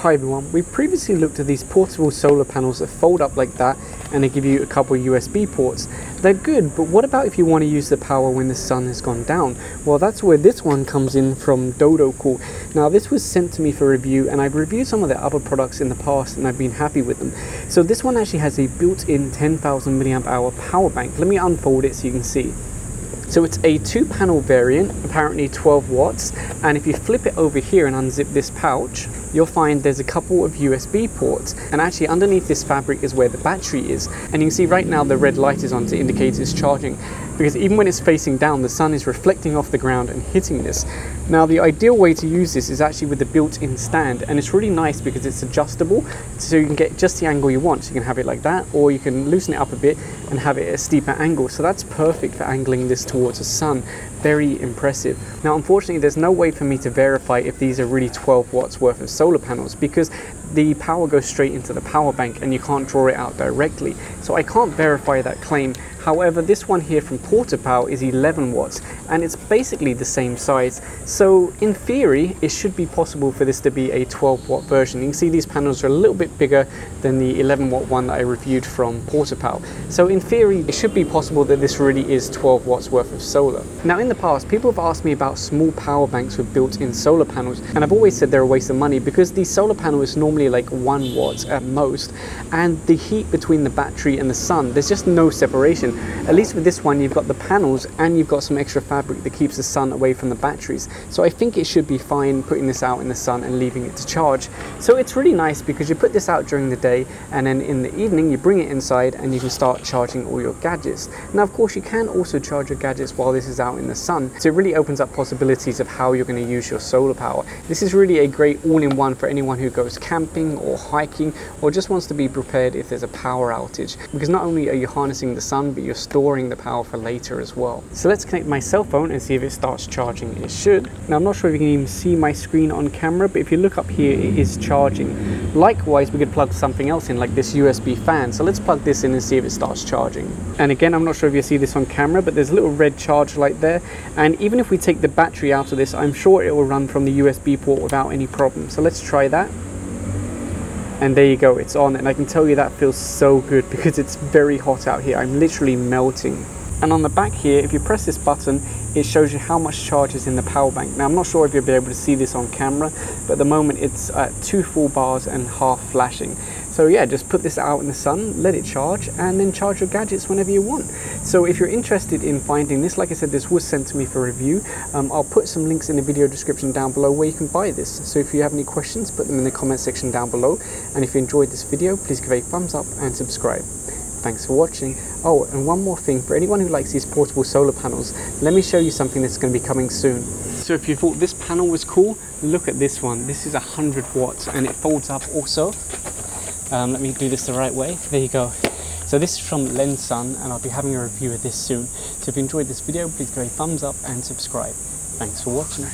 Hi everyone, we previously looked at these portable solar panels that fold up like that and they give you a couple USB ports. They're good, but what about if you want to use the power when the sun has gone down? Well, that's where this one comes in from Dodocool. Now, this was sent to me for review and I've reviewed some of their other products in the past and I've been happy with them. So this one actually has a built-in 10,000 milliamp hour power bank. Let me unfold it so you can see. So it's a two panel variant, apparently 12 watts. And if you flip it over here and unzip this pouch, you'll find there's a couple of USB ports. And actually underneath this fabric is where the battery is. And you can see right now the red light is on to indicate it's charging because even when it's facing down, the sun is reflecting off the ground and hitting this. Now the ideal way to use this is actually with the built-in stand and it's really nice because it's adjustable so you can get just the angle you want. So you can have it like that or you can loosen it up a bit and have it at a steeper angle. So that's perfect for angling this towards the sun. Very impressive. Now unfortunately there's no way for me to verify if these are really 12 watts worth of solar panels because the power goes straight into the power bank and you can't draw it out directly. So I can't verify that claim. However, this one here from Portapow is 11 watts and it's basically the same size. So in theory, it should be possible for this to be a 12 watt version. You can see these panels are a little bit bigger than the 11 watt one that I reviewed from Portapow. So in theory, it should be possible that this really is 12 watts worth of solar. Now in the past, people have asked me about small power banks with built-in solar panels and I've always said they're a waste of money because the solar panel is normally like one watt at most and the heat between the battery and the sun, there's just no separation at least with this one, you've got the panels and you've got some extra fabric that keeps the sun away from the batteries. So I think it should be fine putting this out in the sun and leaving it to charge. So it's really nice because you put this out during the day and then in the evening you bring it inside and you can start charging all your gadgets. Now of course you can also charge your gadgets while this is out in the sun. So it really opens up possibilities of how you're going to use your solar power. This is really a great all-in-one for anyone who goes camping or hiking or just wants to be prepared if there's a power outage. Because not only are you harnessing the sun, but you're storing the power for later as well. So let's connect my cell phone and see if it starts charging. It should. Now I'm not sure if you can even see my screen on camera, but if you look up here, it is charging. Likewise, we could plug something else in like this USB fan. So let's plug this in and see if it starts charging. And again, I'm not sure if you see this on camera, but there's a little red charge light there. And even if we take the battery out of this, I'm sure it will run from the USB port without any problem. So let's try that and there you go it's on. And I can tell you that feels so good because it's very hot out here. I'm literally melting and on the back here if you press this button it shows you how much charge is in the power bank now I'm not sure if you'll be able to see this on camera but at the moment it's at two full bars and half flashing so yeah, just put this out in the sun, let it charge, and then charge your gadgets whenever you want. So if you're interested in finding this, like I said, this was sent to me for review. Um, I'll put some links in the video description down below where you can buy this. So if you have any questions, put them in the comment section down below. And if you enjoyed this video, please give a thumbs up and subscribe. Thanks for watching. Oh, and one more thing, for anyone who likes these portable solar panels, let me show you something that's going to be coming soon. So if you thought this panel was cool, look at this one. This is 100 watts and it folds up also. Um, let me do this the right way. There you go. So this is from Lensun and I'll be having a review of this soon. So if you enjoyed this video, please give a thumbs up and subscribe. Thanks for watching.